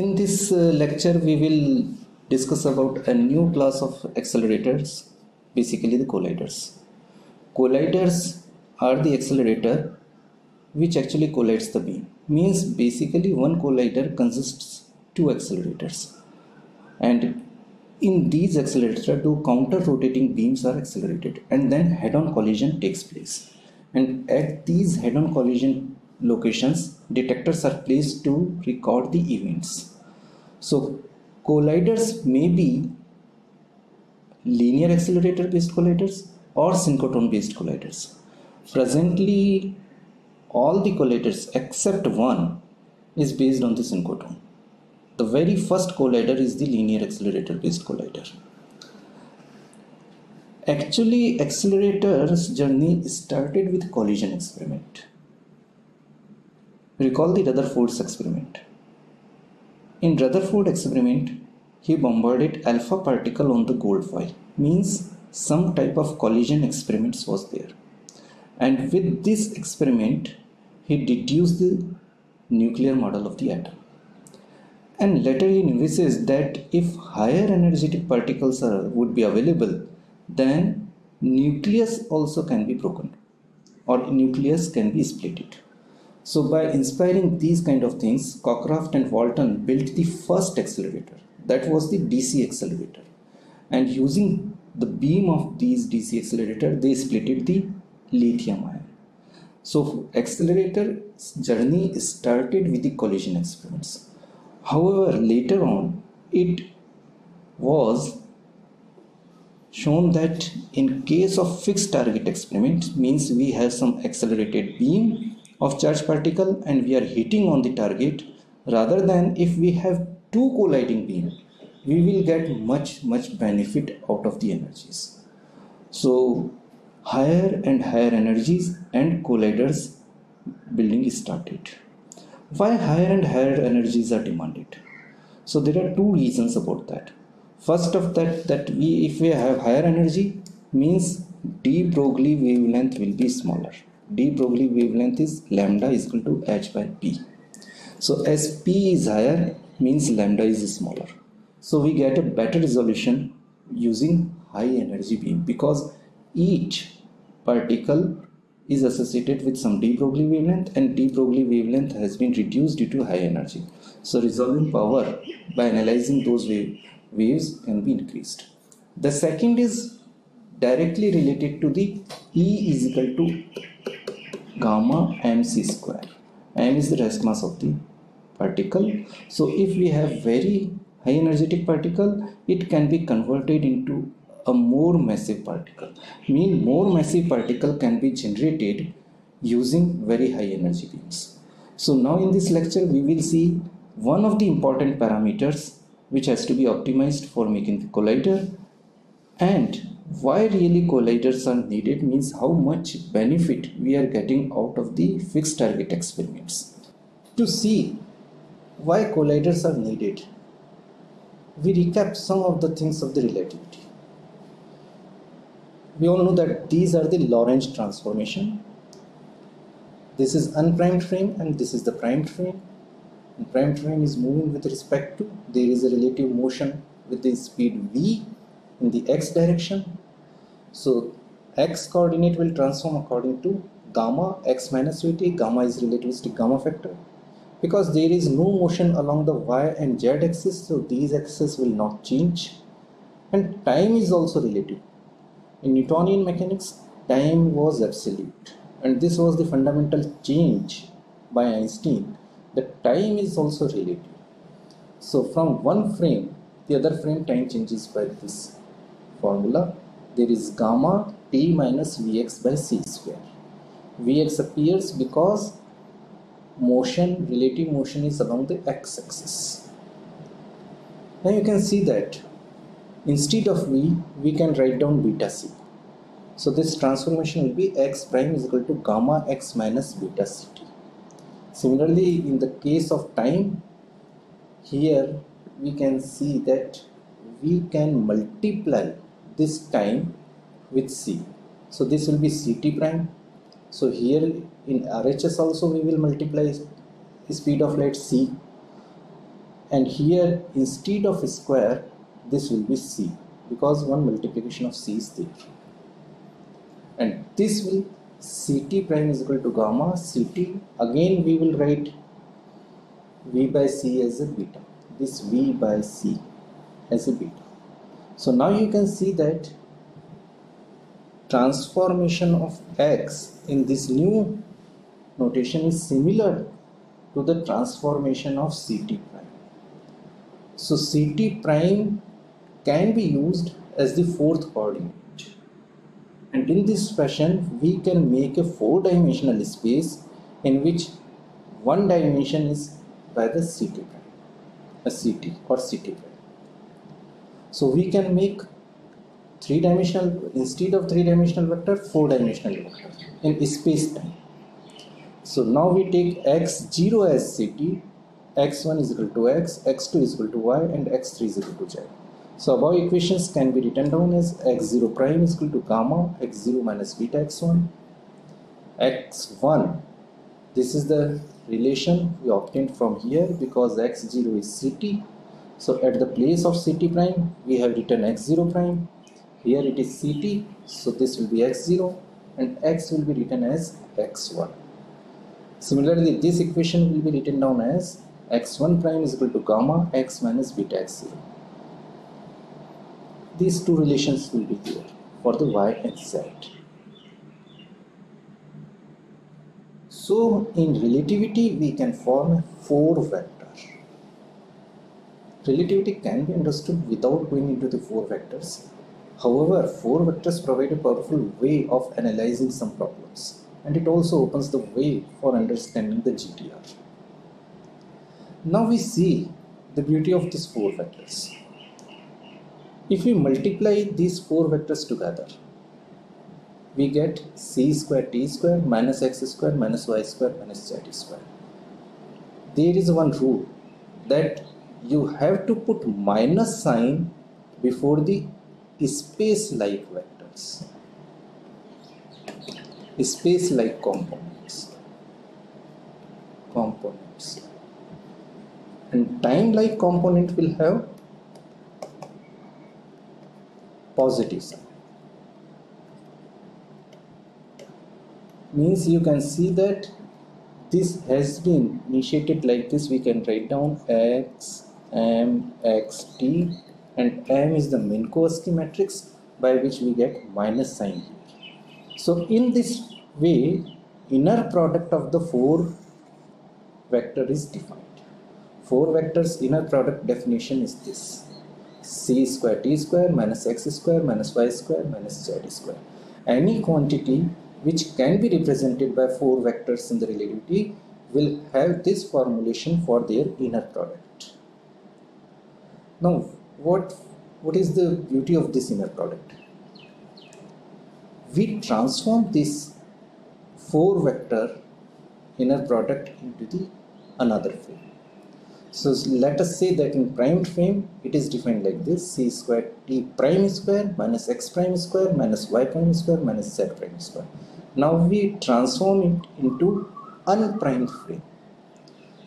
in this uh, lecture we will discuss about a new class of accelerators basically the colliders colliders are the accelerator which actually collides the beam. Means basically one collider consists two accelerators. And in these accelerators two counter rotating beams are accelerated. And then head-on collision takes place. And at these head-on collision locations detectors are placed to record the events. So colliders may be linear accelerator based colliders or synchrotron based colliders. Presently all the colliders except one is based on the synchrotron. The very first collider is the linear accelerator based collider. Actually accelerator's journey started with collision experiment Recall the Rutherford's experiment. In Rutherford experiment, he bombarded alpha particle on the gold foil, means some type of collision experiments was there. And with this experiment, he deduced the nuclear model of the atom. And later he envisages that if higher energetic particles are, would be available, then nucleus also can be broken or nucleus can be split. So by inspiring these kind of things, Cockcroft and Walton built the first accelerator. That was the DC accelerator. And using the beam of these DC accelerator, they splitted the lithium ion. So accelerator journey started with the collision experiments. However, later on, it was shown that in case of fixed target experiment means we have some accelerated beam of charged particle and we are hitting on the target rather than if we have two colliding beam we will get much much benefit out of the energies. So higher and higher energies and colliders building is started. Why higher and higher energies are demanded? So there are two reasons about that. First of that that we if we have higher energy means de broglie wavelength will be smaller de Broglie wavelength is lambda is equal to h by p. So as p is higher means lambda is smaller. So we get a better resolution using high energy beam because each particle is associated with some de Broglie wavelength and de Broglie wavelength has been reduced due to high energy. So resolving power by analyzing those wave, waves can be increased. The second is directly related to the E is equal to gamma mc square. M is the rest mass of the particle. So if we have very high energetic particle it can be converted into a more massive particle. Mean more massive particle can be generated using very high energy beams. So now in this lecture we will see one of the important parameters which has to be optimized for making the collider and why really colliders are needed means how much benefit we are getting out of the fixed target experiments. To see why colliders are needed, we recap some of the things of the relativity. We all know that these are the Lorentz transformation. This is unprimed frame and this is the primed frame. And primed frame is moving with respect to, there is a relative motion with the speed v in the x direction. So x coordinate will transform according to gamma x minus vt. Gamma is relativistic gamma factor. Because there is no motion along the y and z axis, so these axes will not change. And time is also relative. In Newtonian mechanics, time was absolute. And this was the fundamental change by Einstein. The time is also relative. So from one frame, the other frame time changes by this formula there is gamma t minus vx by c square. vx appears because motion relative motion is along the x-axis. Now you can see that instead of v we can write down beta c. So this transformation will be x prime is equal to gamma x minus beta ct similarly in the case of time here we can see that we can multiply this time with c. So this will be ct prime. So here in RHS also we will multiply speed of light c. And here instead of square this will be c because one multiplication of c is there. And this will ct prime is equal to gamma ct again we will write v by c as a beta. This v by c as a beta so now you can see that transformation of x in this new notation is similar to the transformation of ct prime. So ct prime can be used as the fourth coordinate. And in this fashion we can make a four dimensional space in which one dimension is by the ct prime a ct or ct prime so we can make three dimensional instead of three dimensional vector four dimensional vector in space time so now we take x0 as ct x1 is equal to x x2 is equal to y and x3 is equal to z. So above equations can be written down as x0 prime is equal to gamma x0 minus beta x1 x1 this is the relation we obtained from here because x0 is ct so at the place of ct prime we have written x0 prime here it is ct so this will be x0 and x will be written as x1 similarly this equation will be written down as x1 prime is equal to gamma x minus beta x0 these two relations will be there for the y and z. So in relativity we can form a 4 vector. Relativity can be understood without going into the 4 vectors. However, 4 vectors provide a powerful way of analyzing some problems and it also opens the way for understanding the GTR. Now we see the beauty of these 4 vectors. If we multiply these four vectors together, we get c square t square minus x square minus y square minus z square. There is one rule that you have to put minus sign before the space-like vectors, space-like components, components, and time-like component will have positive sign. Means you can see that this has been initiated like this. We can write down x m x t and m is the Minkowski matrix by which we get minus sign so in this way inner product of the four vector is defined four vectors inner product definition is this c square t square minus x square minus y square minus z square. Any quantity which can be represented by four vectors in the relativity will have this formulation for their inner product. Now, what, what is the beauty of this inner product? We transform this four vector inner product into the another frame. So let us say that in prime frame it is defined like this c square t prime square minus x prime square minus y prime square minus z prime square. Now we transform it into unprimed frame.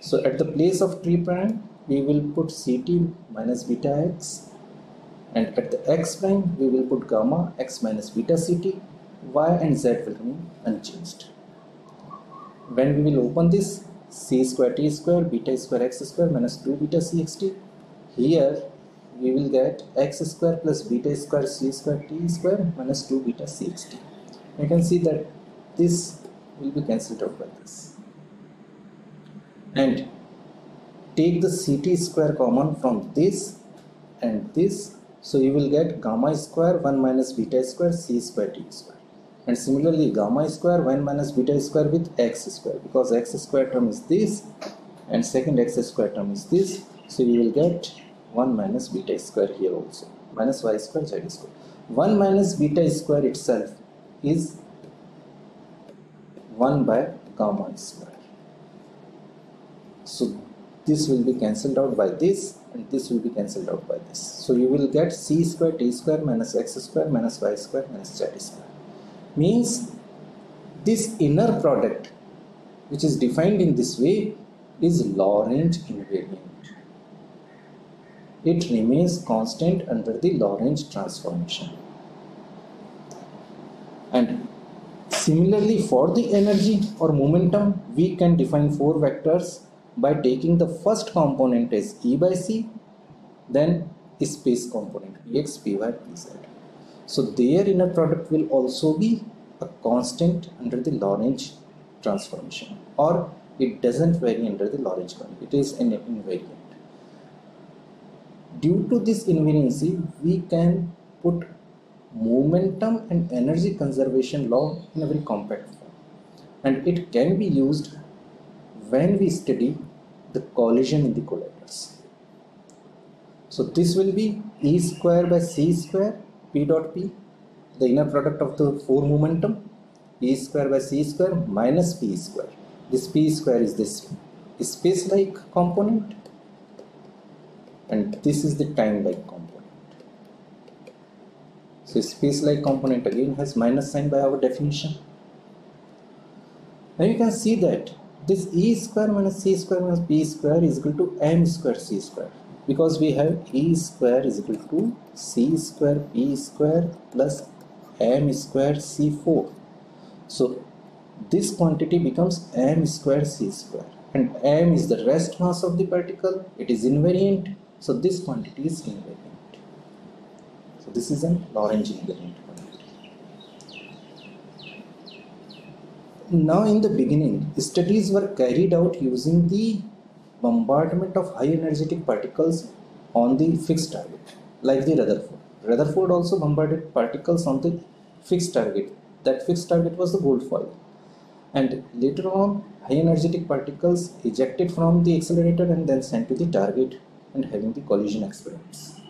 So at the place of t prime we will put ct minus beta x and at the x prime we will put gamma x minus beta ct. Y and z will remain unchanged. When we will open this c square t square beta square x square minus 2 beta cxt here we will get x square plus beta square c square t square minus 2 beta cxt you can see that this will be cancelled out by this. And take the ct square common from this and this. So you will get gamma square 1 minus beta square c square t square. And similarly gamma square 1 minus beta square with x square. Because x square term is this and second x square term is this. So you will get 1 minus beta square here also. Minus y square z square. 1 minus beta square itself is 1 by gamma square. So this will be cancelled out by this and this will be cancelled out by this. So you will get c square t square minus x square minus y square minus z square. Means this inner product which is defined in this way is Lorentz invariant. It remains constant under the Lorentz transformation. And similarly for the energy or momentum, we can define four vectors by taking the first component as E by C, then space component Px, Py, Pz. So their inner product will also be a constant under the Lorentz transformation or it doesn't vary under the Lorentz curve. It is an invariant. Due to this invariancy, we can put momentum and energy conservation law in a very compact form. And it can be used when we study the collision in the colliders. So this will be E square by C square P dot P, the inner product of the four momentum, E square by C square minus P square. This p square is this space like component and this is the time like component. So space like component again has minus sign by our definition. Now you can see that this e square minus c square minus p square is equal to m square c square. Because we have e square is equal to c square p square plus m square c4 so this quantity becomes m square c square. And m is the rest mass of the particle. It is invariant. So this quantity is invariant. So this is an Lorentz invariant quantity now in the beginning studies were carried out using the bombardment of high energetic particles on the fixed target like the Rutherford. Rutherford also bombarded particles on the fixed target. That fixed target was the gold foil. And later on high energetic particles ejected from the accelerator and then sent to the target and having the collision experiments.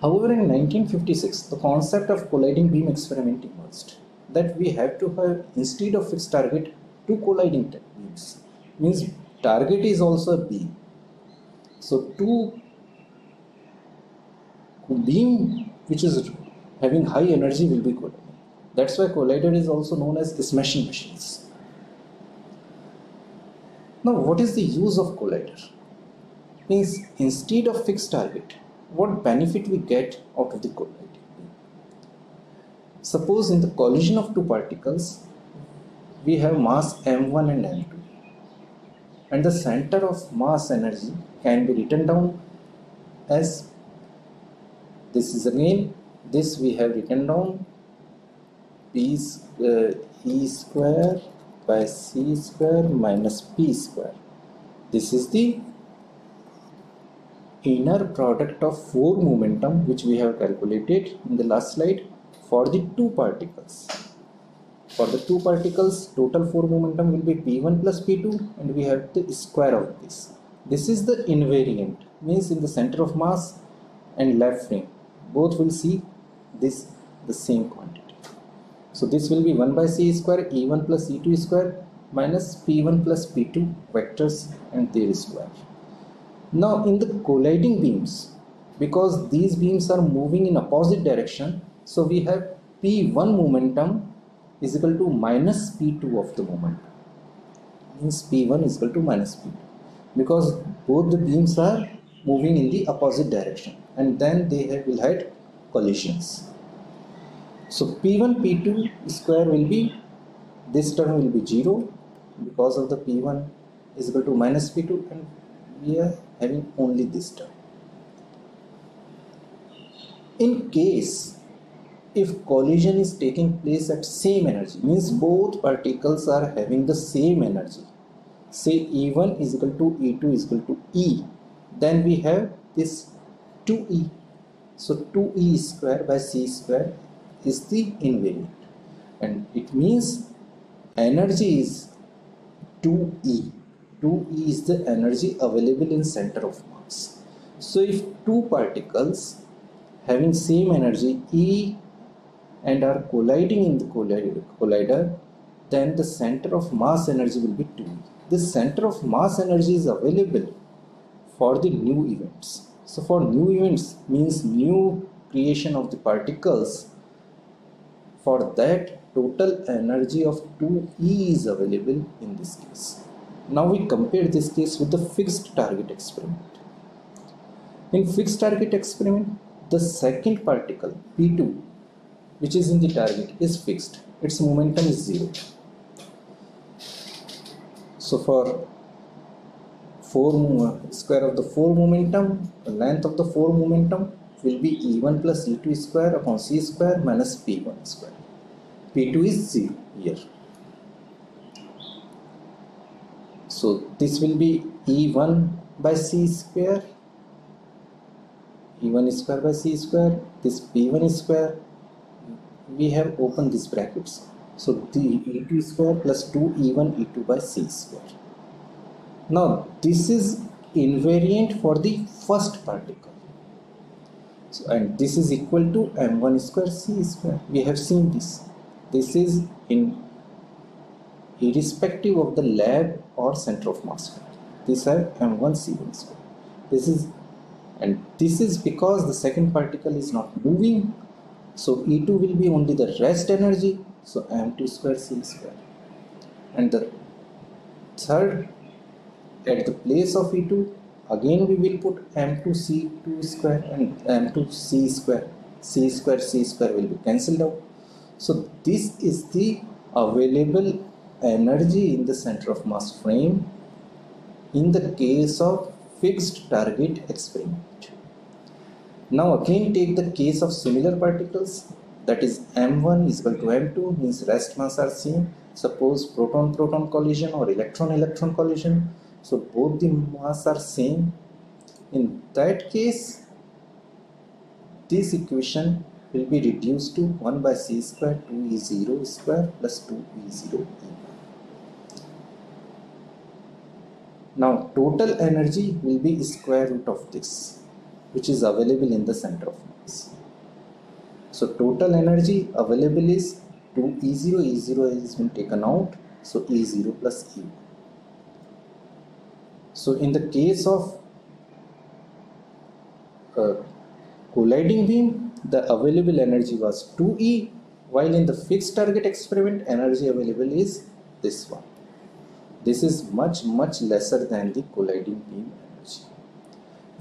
However, in 1956, the concept of colliding beam experiment emerged that we have to have instead of fixed target two colliding beams means target is also a beam. So two beam which is having high energy will be colliding. That's why collider is also known as the smashing machines. Now, what is the use of collider? Means instead of fixed target, what benefit we get out of the collider? Suppose in the collision of two particles, we have mass m1 and m2 and the center of mass energy can be written down as this is again this we have written down p uh, e square by c square minus p square. This is the inner product of four momentum which we have calculated in the last slide for the two particles. For the two particles total four momentum will be p1 plus p2 and we have the square of this. This is the invariant means in the center of mass and left frame both will see this the same quantity. So this will be 1 by c square e1 plus e2 square minus p1 plus p2 vectors and their square. Now in the colliding beams, because these beams are moving in opposite direction, so we have p1 momentum is equal to minus p2 of the momentum. Means p1 is equal to minus p2 because both the beams are moving in the opposite direction and then they will have collisions. So P1 P2 square will be this term will be 0 because of the P1 is equal to minus P2 and we are having only this term. In case if collision is taking place at same energy means both particles are having the same energy say E1 is equal to E2 is equal to E then we have this 2E so 2E square by C square is the invariant and it means energy is 2E. 2E is the energy available in center of mass. So if two particles having same energy E and are colliding in the collider, then the center of mass energy will be 2E. This center of mass energy is available for the new events. So for new events means new creation of the particles for that total energy of 2E is available in this case. Now we compare this case with the fixed target experiment. In fixed target experiment, the second particle P2 which is in the target is fixed. Its momentum is zero. So for 4 square of the 4 momentum, the length of the 4 momentum will be E1 plus E2 square upon C square minus P1 square. P2 is 0 here. So this will be E1 by C square E1 square by C square this P1 square we have opened these brackets. So the E2 square plus 2 E1 E2 by C square. Now this is invariant for the first particle. So, and this is equal to m1 square c square. We have seen this. This is in irrespective of the lab or center of mass this are m1 c1 square. This is and this is because the second particle is not moving so E2 will be only the rest energy. So m2 square c square. And the third at the place of E2 again we will put m2c2 square and m2c square. C square c square will be cancelled out. So this is the available energy in the center of mass frame in the case of fixed target experiment now again take the case of similar particles. That is m1 is equal to m2 means rest mass are same suppose proton proton collision or electron electron collision. So both the mass are same in that case this equation will be reduced to 1 by c square 2e0 square plus 2e0 e. Now total energy will be square root of this which is available in the center of mass. So total energy available is 2e0, e0 has been taken out so e0 plus e1. So in the case of uh, colliding beam, the available energy was 2E, while in the fixed target experiment, energy available is this one. This is much much lesser than the colliding beam energy.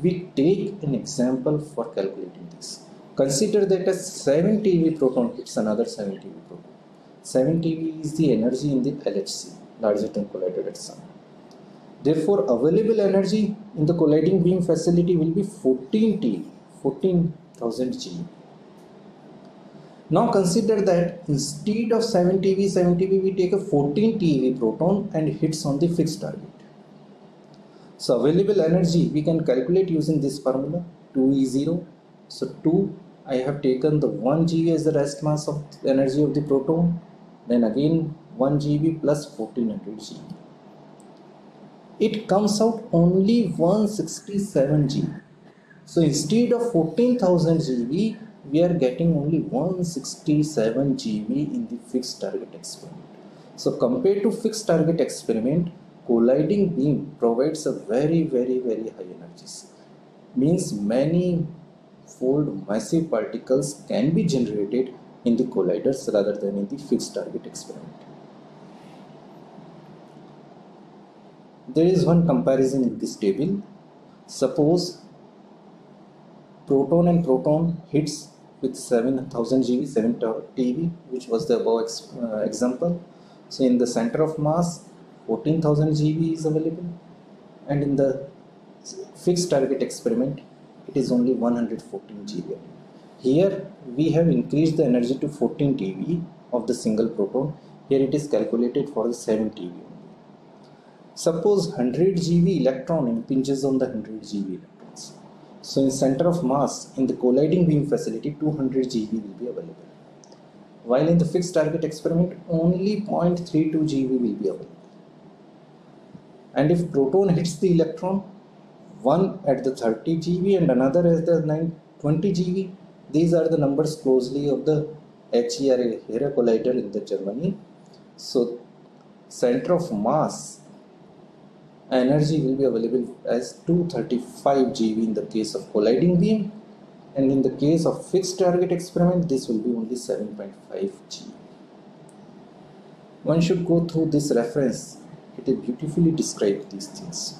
We take an example for calculating this. Consider that a 7 TeV proton hits another 7 TeV proton. 7 TeV is the energy in the LHC, Large Hadron Collider at CERN. Therefore, available energy in the colliding beam facility will be 14 T, 14,000 G. Now consider that instead of 7 TeV, 7 TeV, we take a 14 TeV proton and hits on the fixed target. So available energy we can calculate using this formula 2E0. So 2 I have taken the 1 GeV as the rest mass of energy of the proton. Then again 1 GeV plus 1400 GeV it comes out only 167 GB. So instead of 14,000 GB, we are getting only 167 GB in the fixed target experiment. So compared to fixed target experiment, colliding beam provides a very very very high energies. Means many fold massive particles can be generated in the colliders rather than in the fixed target experiment. there is one comparison in this table suppose proton and proton hits with 7000 GeV 7 TeV which was the above ex uh, example so in the center of mass 14000 GeV is available and in the fixed target experiment it is only 114 GeV here we have increased the energy to 14 TeV of the single proton here it is calculated for the 7 TeV Suppose 100 GeV electron impinges on the 100 GeV electrons. So in center of mass in the colliding beam facility 200 GeV will be available. While in the fixed target experiment only 0.32 GeV will be available. And if proton hits the electron, one at the 30 GeV and another at the 20 GeV, these are the numbers closely of the HERA, HERA collider in the Germany. So center of mass energy will be available as 235 GeV in the case of colliding beam and in the case of fixed target experiment this will be only 7.5 GeV. One should go through this reference, it beautifully describe these things.